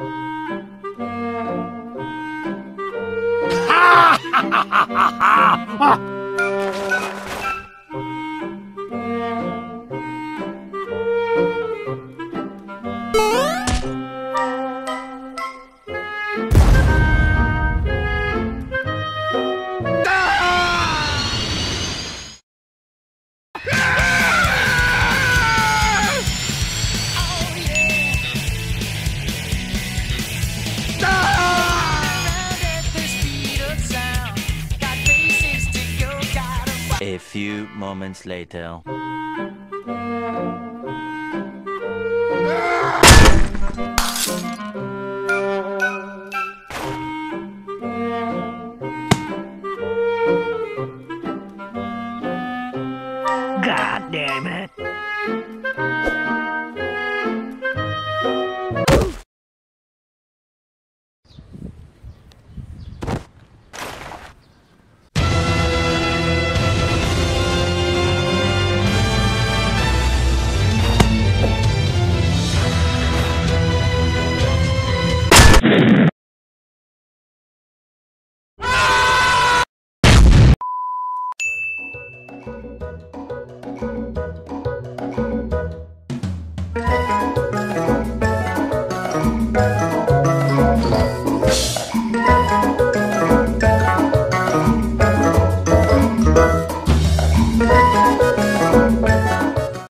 Ha ha ha ha ha! Ah! A few moments later. God damn it.